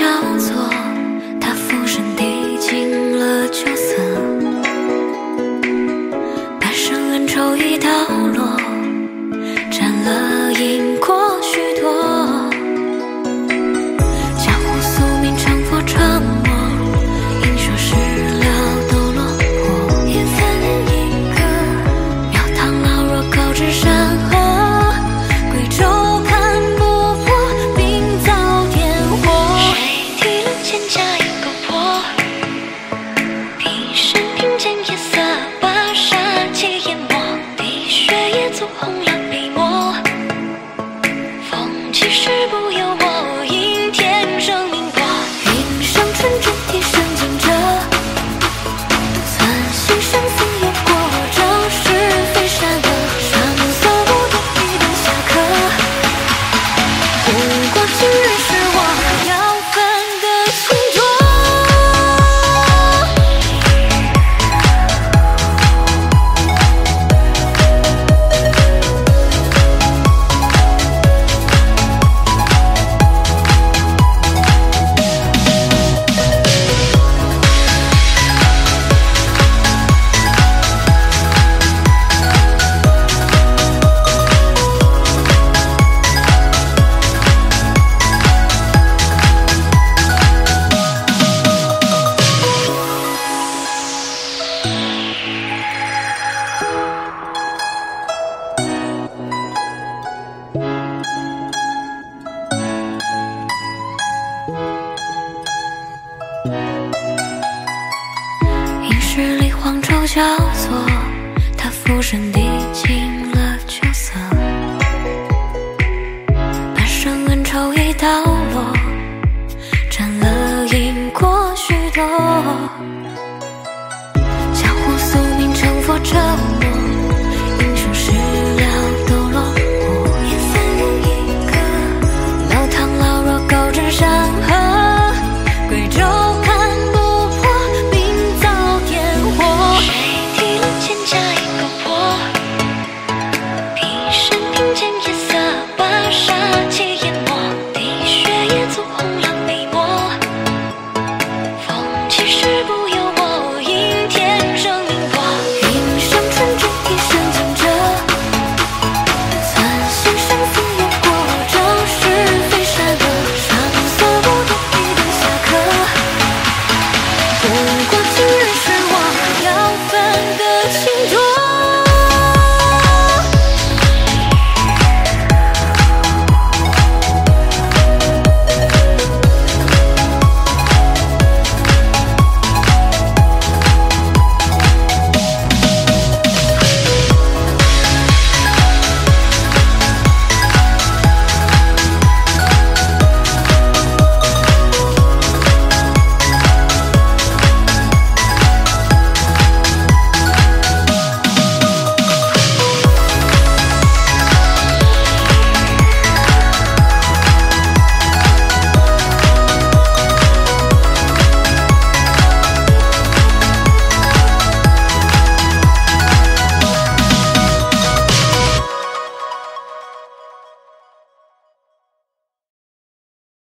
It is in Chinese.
멈춰 世不由我，应天生命薄。云上春阵，笛声惊蛰。算心，非善恶。上座不，不过今日是我。影视里黄昼交错，他俯身低。